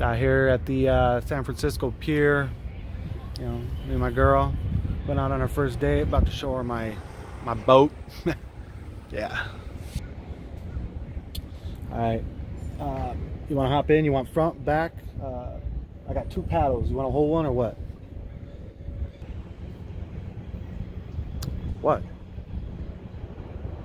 out here at the uh, San Francisco Pier. You know, me and my girl went out on our first date. About to show her my my boat. yeah. All right. Uh, you want to hop in? You want front, back? Uh, I got two paddles. You want to hold one or what? What?